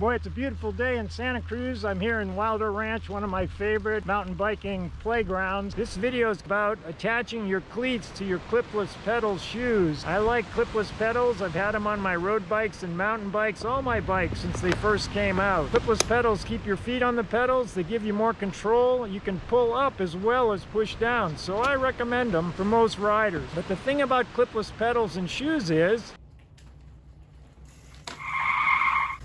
Boy, it's a beautiful day in Santa Cruz. I'm here in Wilder Ranch, one of my favorite mountain biking playgrounds. This video is about attaching your cleats to your clipless pedals shoes. I like clipless pedals. I've had them on my road bikes and mountain bikes, all my bikes since they first came out. Clipless pedals keep your feet on the pedals. They give you more control. You can pull up as well as push down. So I recommend them for most riders. But the thing about clipless pedals and shoes is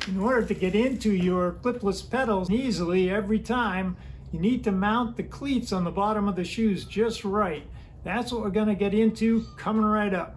In order to get into your clipless pedals easily every time, you need to mount the cleats on the bottom of the shoes just right. That's what we're going to get into coming right up.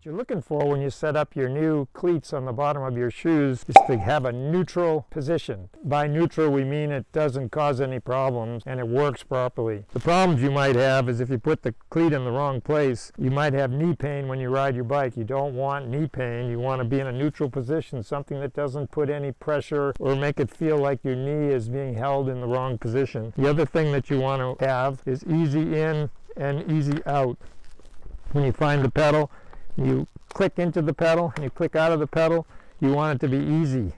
What you're looking for when you set up your new cleats on the bottom of your shoes is to have a neutral position. By neutral we mean it doesn't cause any problems and it works properly. The problems you might have is if you put the cleat in the wrong place, you might have knee pain when you ride your bike. You don't want knee pain. You want to be in a neutral position, something that doesn't put any pressure or make it feel like your knee is being held in the wrong position. The other thing that you want to have is easy in and easy out. When you find the pedal, you click into the pedal and you click out of the pedal, you want it to be easy.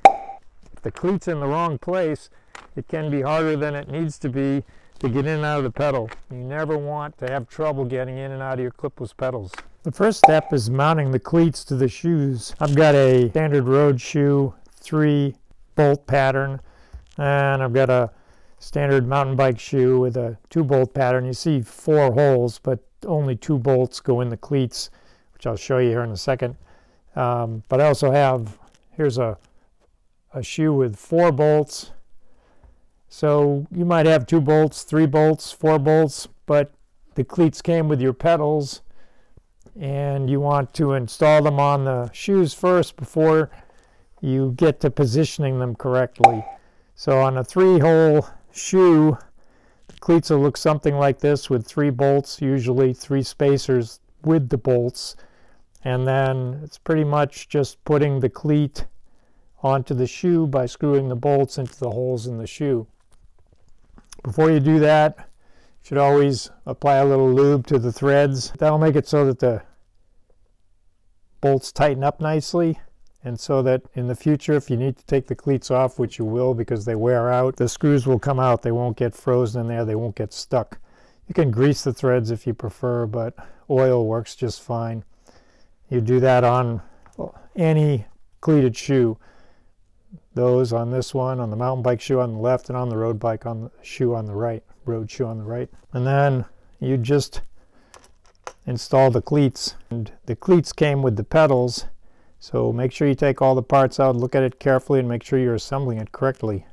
If the cleat's in the wrong place, it can be harder than it needs to be to get in and out of the pedal. You never want to have trouble getting in and out of your clipless pedals. The first step is mounting the cleats to the shoes. I've got a standard road shoe, three bolt pattern, and I've got a standard mountain bike shoe with a two bolt pattern. You see four holes, but only two bolts go in the cleats which I'll show you here in a second. Um, but I also have, here's a, a shoe with four bolts. So you might have two bolts, three bolts, four bolts, but the cleats came with your pedals and you want to install them on the shoes first before you get to positioning them correctly. So on a three-hole shoe, the cleats will look something like this with three bolts, usually three spacers with the bolts and then it's pretty much just putting the cleat onto the shoe by screwing the bolts into the holes in the shoe. Before you do that, you should always apply a little lube to the threads. That'll make it so that the bolts tighten up nicely and so that in the future if you need to take the cleats off, which you will because they wear out, the screws will come out. They won't get frozen in there. They won't get stuck. You can grease the threads if you prefer, but oil works just fine. You do that on any cleated shoe. Those on this one, on the mountain bike shoe on the left, and on the road bike on the shoe on the right, road shoe on the right. And then you just install the cleats. And the cleats came with the pedals, so make sure you take all the parts out, look at it carefully, and make sure you're assembling it correctly.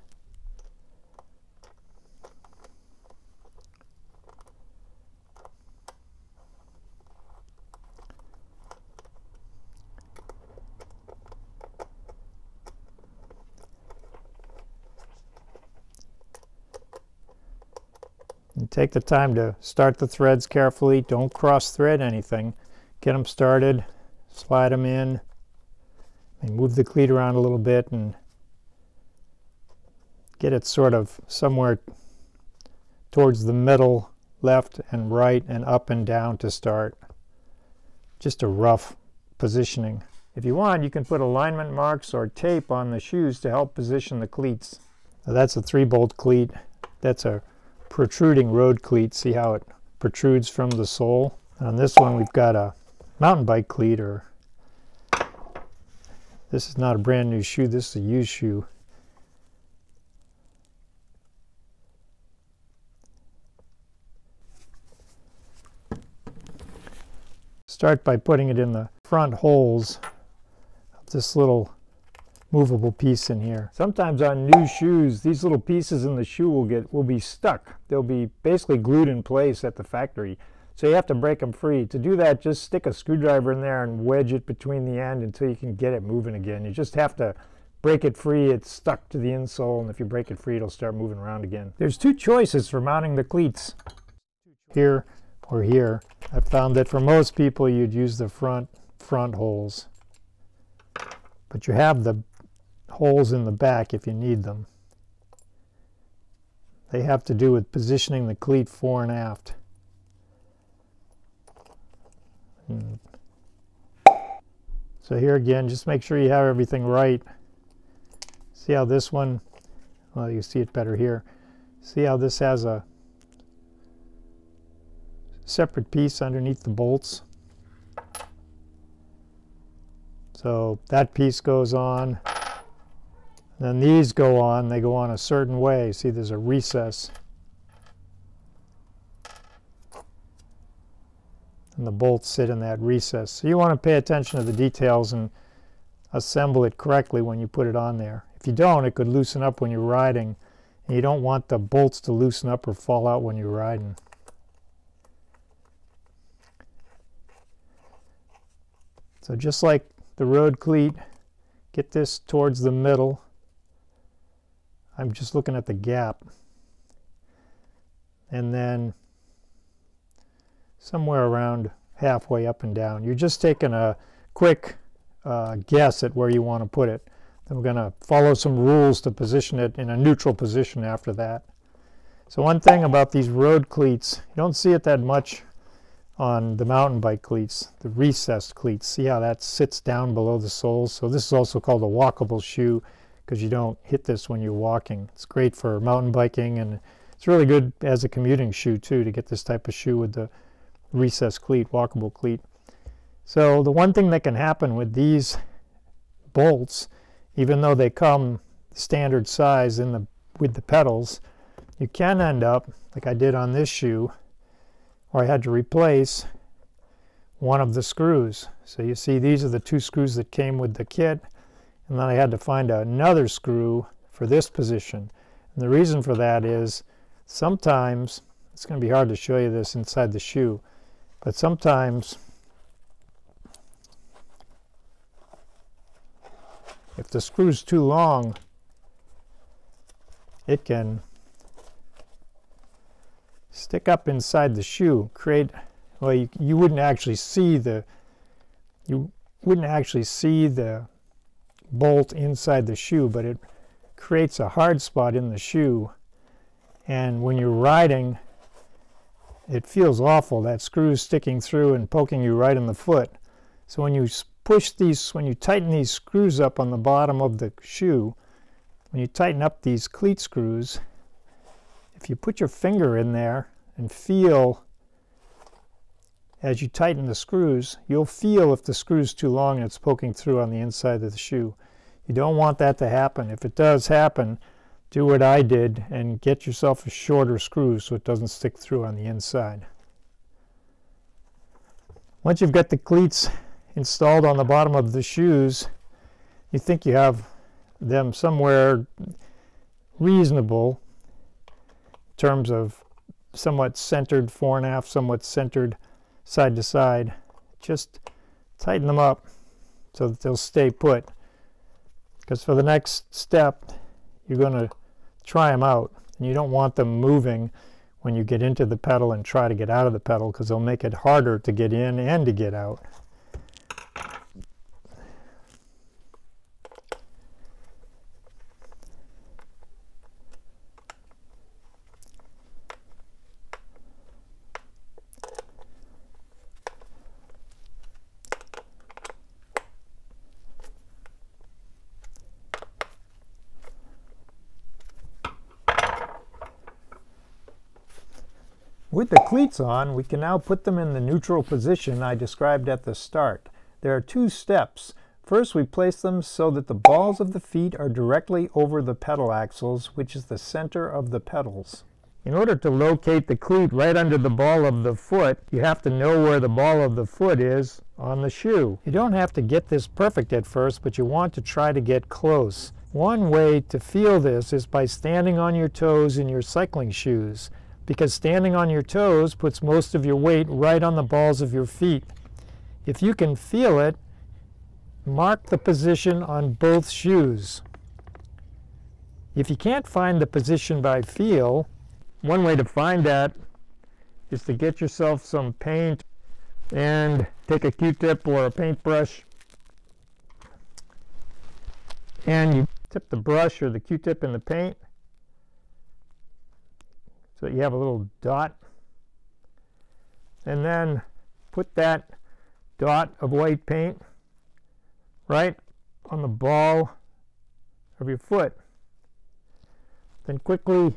Take the time to start the threads carefully. Don't cross thread anything. Get them started, slide them in, and move the cleat around a little bit and get it sort of somewhere towards the middle, left and right and up and down to start. Just a rough positioning. If you want, you can put alignment marks or tape on the shoes to help position the cleats. Now that's a three bolt cleat. That's a protruding road cleat. See how it protrudes from the sole? On this one we've got a mountain bike cleat or this is not a brand new shoe, this is a used shoe. Start by putting it in the front holes of this little movable piece in here. Sometimes on new shoes, these little pieces in the shoe will get will be stuck. They'll be basically glued in place at the factory. So you have to break them free. To do that, just stick a screwdriver in there and wedge it between the end until you can get it moving again. You just have to break it free. It's stuck to the insole, and if you break it free, it'll start moving around again. There's two choices for mounting the cleats, here or here. I found that for most people, you'd use the front front holes. But you have the holes in the back if you need them. They have to do with positioning the cleat fore and aft. Hmm. So here again, just make sure you have everything right. See how this one, well, you see it better here. See how this has a separate piece underneath the bolts. So that piece goes on. Then these go on, they go on a certain way. See, there's a recess. And the bolts sit in that recess. So you want to pay attention to the details and assemble it correctly when you put it on there. If you don't, it could loosen up when you're riding. And you don't want the bolts to loosen up or fall out when you're riding. So just like the road cleat, get this towards the middle I'm just looking at the gap. And then somewhere around halfway up and down. You're just taking a quick uh, guess at where you want to put it. Then we're going to follow some rules to position it in a neutral position after that. So one thing about these road cleats, you don't see it that much on the mountain bike cleats, the recessed cleats. See how that sits down below the soles? So this is also called a walkable shoe because you don't hit this when you're walking. It's great for mountain biking and it's really good as a commuting shoe too to get this type of shoe with the recessed cleat, walkable cleat. So the one thing that can happen with these bolts, even though they come standard size in the with the pedals, you can end up, like I did on this shoe, where I had to replace one of the screws. So you see these are the two screws that came with the kit and then I had to find another screw for this position. And the reason for that is sometimes, it's going to be hard to show you this inside the shoe, but sometimes if the screw's too long, it can stick up inside the shoe, create, well, you, you wouldn't actually see the, you wouldn't actually see the bolt inside the shoe, but it creates a hard spot in the shoe. And when you're riding, it feels awful. That screw is sticking through and poking you right in the foot. So when you push these, when you tighten these screws up on the bottom of the shoe, when you tighten up these cleat screws, if you put your finger in there and feel as you tighten the screws, you'll feel if the screw's too long and it's poking through on the inside of the shoe. You don't want that to happen. If it does happen, do what I did and get yourself a shorter screw so it doesn't stick through on the inside. Once you've got the cleats installed on the bottom of the shoes, you think you have them somewhere reasonable in terms of somewhat centered fore and aft, somewhat centered side to side. Just tighten them up so that they'll stay put. Because for the next step, you're going to try them out. And you don't want them moving when you get into the pedal and try to get out of the pedal because they'll make it harder to get in and to get out. With the cleats on, we can now put them in the neutral position I described at the start. There are two steps. First, we place them so that the balls of the feet are directly over the pedal axles, which is the center of the pedals. In order to locate the cleat right under the ball of the foot, you have to know where the ball of the foot is on the shoe. You don't have to get this perfect at first, but you want to try to get close. One way to feel this is by standing on your toes in your cycling shoes because standing on your toes puts most of your weight right on the balls of your feet. If you can feel it, mark the position on both shoes. If you can't find the position by feel, one way to find that is to get yourself some paint and take a q-tip or a paintbrush and you tip the brush or the q-tip in the paint so that you have a little dot. And then put that dot of white paint right on the ball of your foot. Then quickly,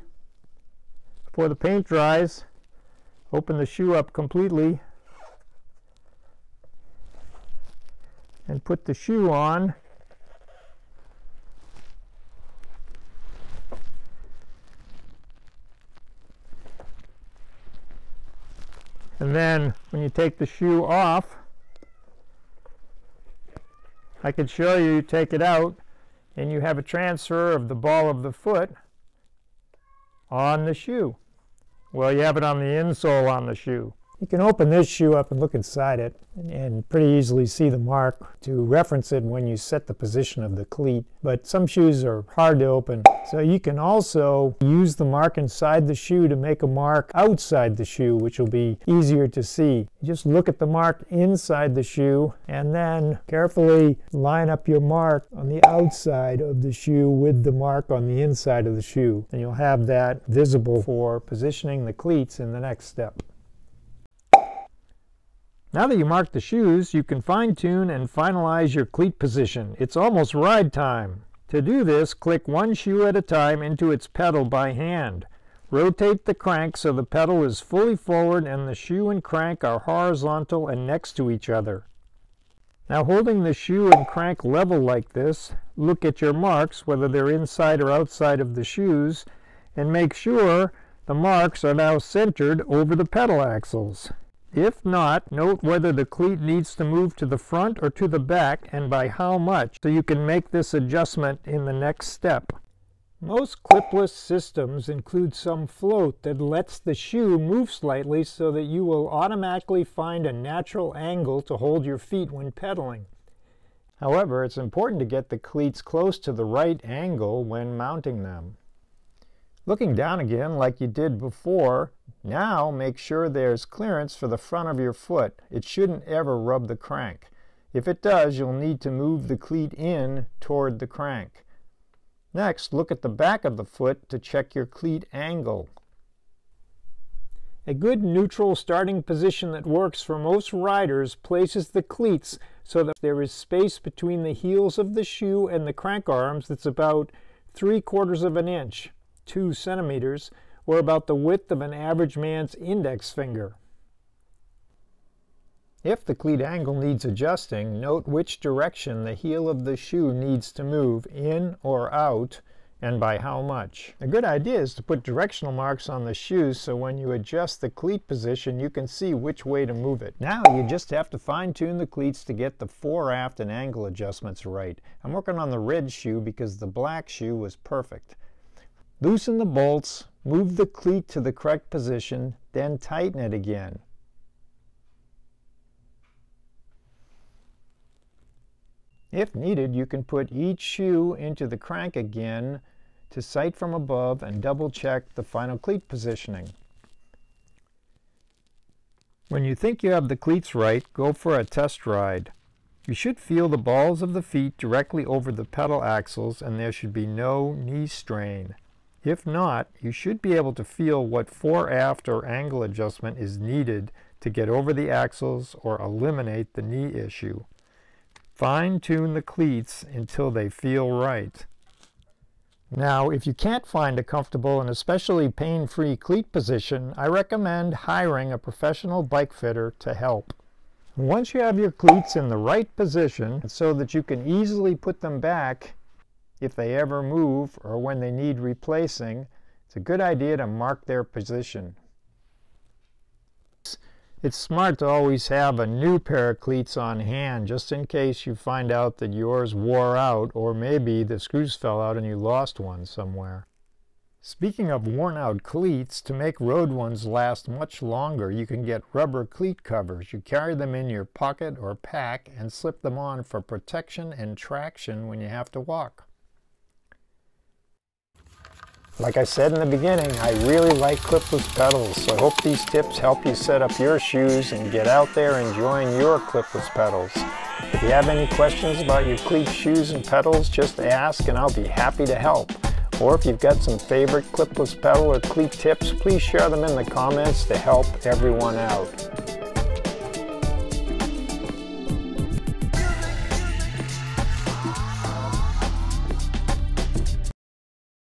before the paint dries, open the shoe up completely and put the shoe on And then when you take the shoe off, I could show you, take it out, and you have a transfer of the ball of the foot on the shoe. Well, you have it on the insole on the shoe. You can open this shoe up and look inside it and pretty easily see the mark to reference it when you set the position of the cleat. But some shoes are hard to open. So you can also use the mark inside the shoe to make a mark outside the shoe, which will be easier to see. Just look at the mark inside the shoe and then carefully line up your mark on the outside of the shoe with the mark on the inside of the shoe. And you'll have that visible for positioning the cleats in the next step. Now that you marked the shoes, you can fine-tune and finalize your cleat position. It's almost ride time. To do this, click one shoe at a time into its pedal by hand. Rotate the crank so the pedal is fully forward and the shoe and crank are horizontal and next to each other. Now holding the shoe and crank level like this, look at your marks, whether they're inside or outside of the shoes, and make sure the marks are now centered over the pedal axles. If not, note whether the cleat needs to move to the front or to the back and by how much so you can make this adjustment in the next step. Most clipless systems include some float that lets the shoe move slightly so that you will automatically find a natural angle to hold your feet when pedaling. However, it's important to get the cleats close to the right angle when mounting them. Looking down again like you did before, now make sure there's clearance for the front of your foot. It shouldn't ever rub the crank. If it does, you'll need to move the cleat in toward the crank. Next, look at the back of the foot to check your cleat angle. A good neutral starting position that works for most riders places the cleats so that there is space between the heels of the shoe and the crank arms that's about 3 quarters of an inch. 2 centimeters, or about the width of an average man's index finger. If the cleat angle needs adjusting, note which direction the heel of the shoe needs to move, in or out, and by how much. A good idea is to put directional marks on the shoes so when you adjust the cleat position you can see which way to move it. Now you just have to fine tune the cleats to get the fore aft and angle adjustments right. I'm working on the red shoe because the black shoe was perfect. Loosen the bolts, move the cleat to the correct position, then tighten it again. If needed, you can put each shoe into the crank again to sight from above and double check the final cleat positioning. When you think you have the cleats right, go for a test ride. You should feel the balls of the feet directly over the pedal axles and there should be no knee strain. If not, you should be able to feel what fore-aft or angle adjustment is needed to get over the axles or eliminate the knee issue. Fine-tune the cleats until they feel right. Now, if you can't find a comfortable and especially pain-free cleat position, I recommend hiring a professional bike fitter to help. Once you have your cleats in the right position so that you can easily put them back, if they ever move or when they need replacing, it's a good idea to mark their position. It's smart to always have a new pair of cleats on hand just in case you find out that yours wore out or maybe the screws fell out and you lost one somewhere. Speaking of worn out cleats, to make road ones last much longer, you can get rubber cleat covers. You carry them in your pocket or pack and slip them on for protection and traction when you have to walk. Like I said in the beginning, I really like clipless pedals, so I hope these tips help you set up your shoes and get out there enjoying your clipless pedals. If you have any questions about your cleat shoes and pedals, just ask and I'll be happy to help. Or if you've got some favorite clipless pedal or cleat tips, please share them in the comments to help everyone out.